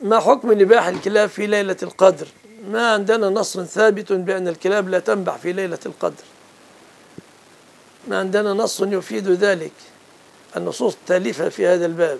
ما حكم نباح الكلاب في ليلة القدر؟ ما عندنا نص ثابت بأن الكلاب لا تنبح في ليلة القدر. ما عندنا نص يفيد ذلك. النصوص التالفة في هذا الباب.